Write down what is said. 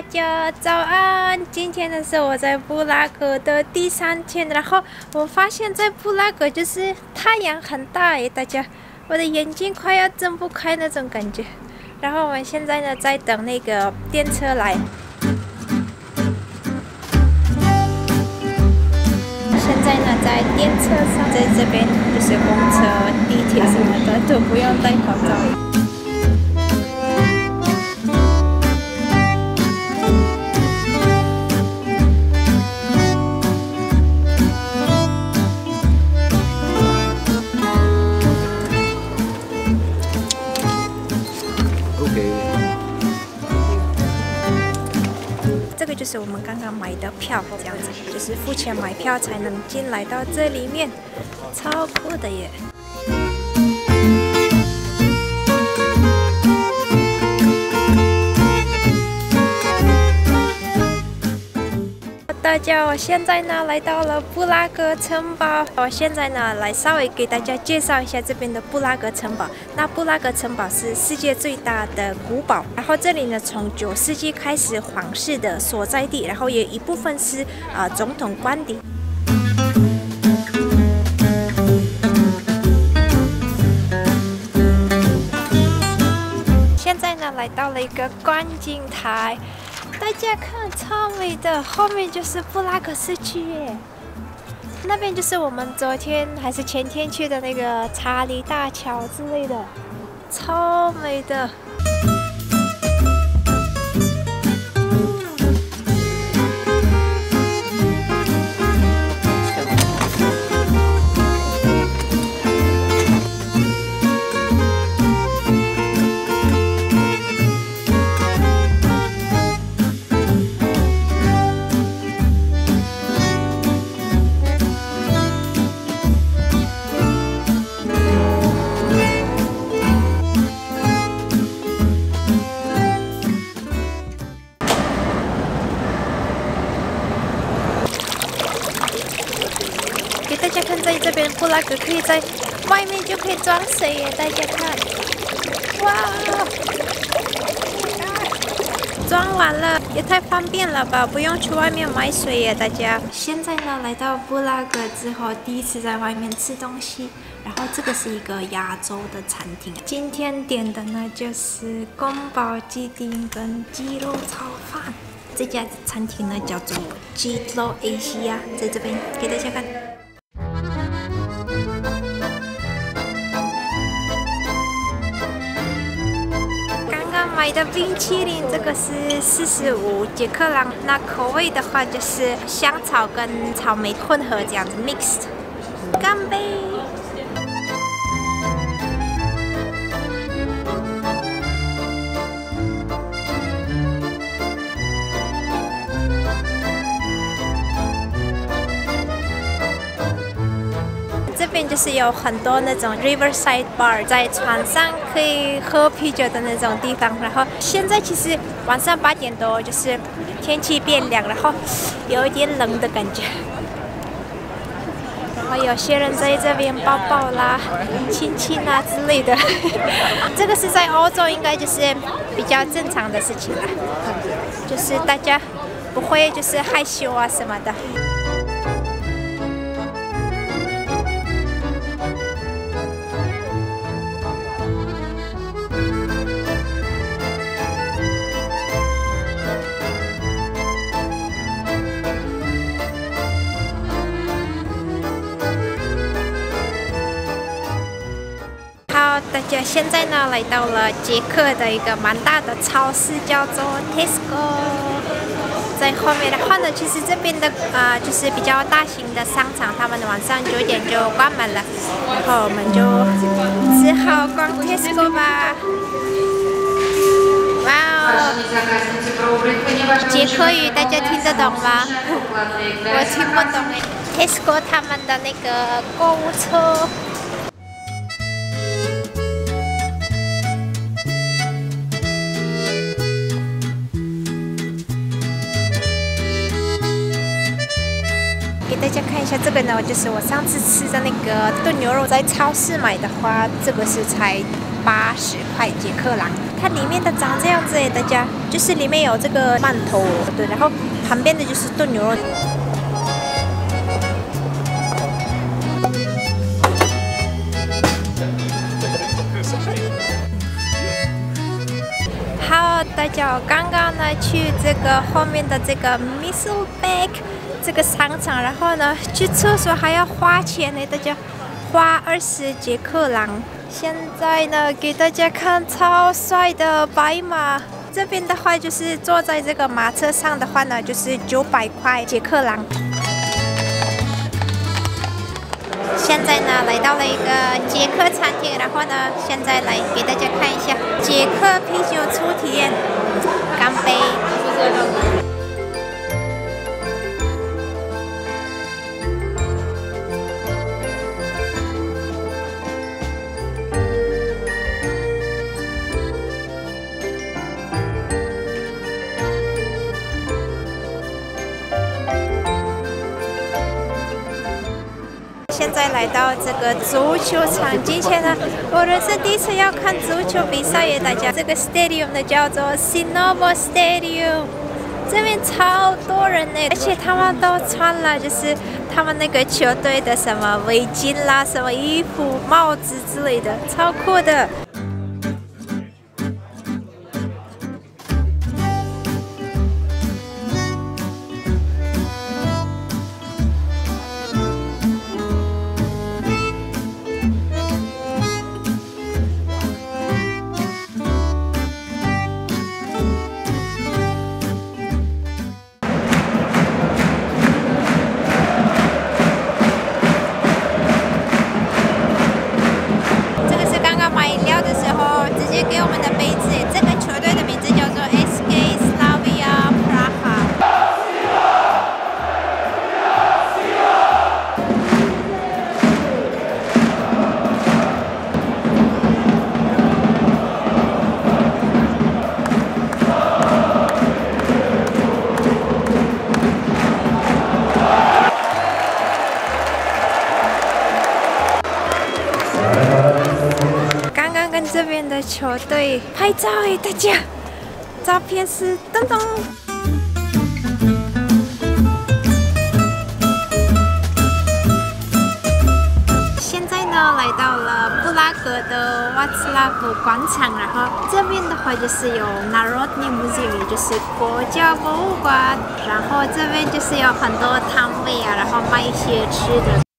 大家早安！今天呢是我在布拉格的第三天，然后我发现，在布拉格就是太阳很大耶，大家，我的眼睛快要睁不开那种感觉。然后我们现在呢在等那个电车来，现在呢在电车上，在这边就是公车、地铁什么的都不用戴口罩。这个就是我们刚刚买的票，这样子，就是付钱买票才能进来到这里面，超酷的耶！大家，我现在呢来到了布拉格城堡。我现在呢来稍微给大家介绍一下这边的布拉格城堡。那布拉格城堡是世界最大的古堡，然后这里呢从九世纪开始皇室的所在地，然后也一部分是啊总统官邸。现在呢来到了一个观景台。大家看，超美的！后面就是布拉格市区耶，那边就是我们昨天还是前天去的那个查理大桥之类的，超美的。大家看，在这边布拉格可以在外面就可以装水耶，大家看，哇，装完了也太方便了吧，不用去外面买水耶，大家。现在呢，来到布拉格之后，第一次在外面吃东西，然后这个是一个亚洲的餐厅，今天点的呢就是宫保鸡丁跟鸡肉炒饭，这家餐厅呢叫做鸡肉 A 西亚，在这边给大家看。买的冰淇淋，这个是四十五杰克朗。那口味的话就是香草跟草莓混合这样子 mixed。干杯！边就是有很多那种 riverside bar，在船上可以喝啤酒的那种地方。然后现在其实晚上八点多，就是天气变凉，然后有一点冷的感觉。然后有些人在这边抱抱啦、亲亲啊之类的。这个是在欧洲应该就是比较正常的事情啦，就是大家不会就是害羞啊什么的。大家现在呢来到了捷克的一个蛮大的超市，叫做 Tesco。在后面的话呢，其实这边的啊就是比较大型的商场，他们晚上九点就关门了，然后我们就只好逛 Tesco 吧。哇哦！捷克语大家听得懂吗？我听不懂。Tesco 他们的那个购物车。家看一下这个呢，就是我上次吃的那个炖牛肉，在超市买的话，这个是才八十块捷克朗。它里面的长这样子诶，大家，就是里面有这个馒头，对，然后旁边的就是炖牛肉。好，大家，我刚刚呢去这个后面的这个 Missile Bank 这个商场，然后呢去厕所还要花钱呢，大家，花二十节克郎。现在呢，给大家看超帅的白马。这边的话，就是坐在这个马车上的话呢，就是九百块捷克郎。现在呢，来到了一个捷克餐厅，然后呢，现在来给大家看一下捷克啤酒初体验，干杯。来到这个足球场，今天呢，我人生第一次要看足球比赛耶！大家，这个 stadium 呢叫做 Sinovo Stadium，这边超多人呢，而且他们都穿了就是他们那个球队的什么围巾啦、什么衣服、帽子之类的，超酷的。这边的球队拍照哎，大家，照片是噔噔。现在呢，来到了布拉格的瓦茨拉夫广场，然后这边的话就是有 Narodny Museum，就是国家博物馆，然后这边就是有很多摊位啊，然后卖一些吃的。